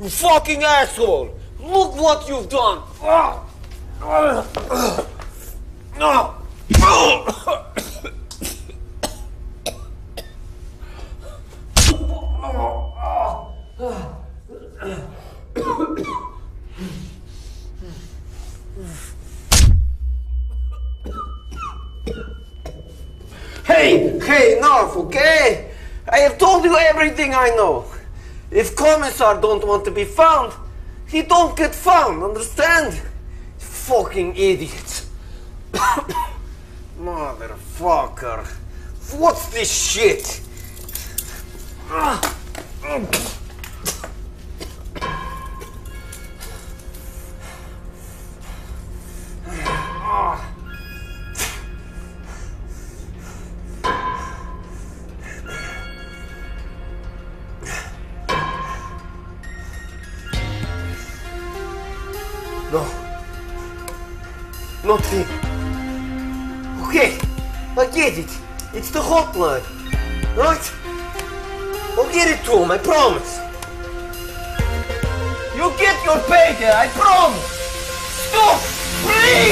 You fucking asshole! Look what you've done! No! Hey, hey, enough, eh? okay? I have told you everything I know. If Commissar don't want to be found, he don't get found, understand? Fucking idiots. Motherfucker. What's this shit? No. Not him. Okay, I get it. It's the hotline. Right? I'll get it to him, I promise. You'll get your payday, I promise. Stop! Please!